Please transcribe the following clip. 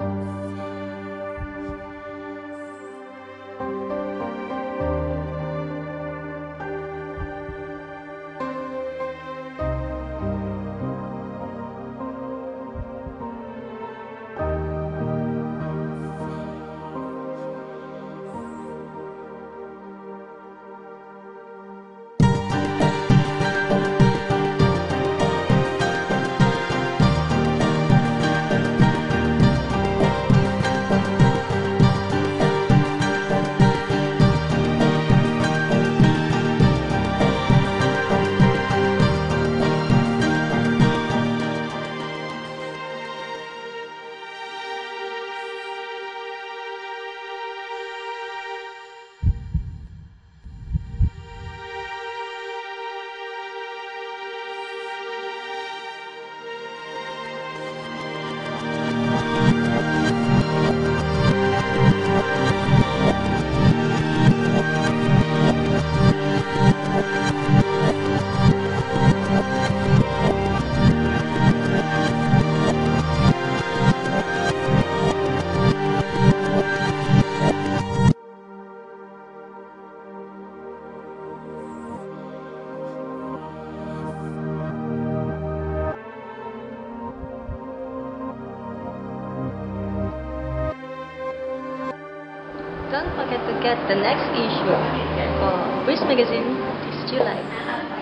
嗯。Forget to get the next issue for Breeze Magazine this July.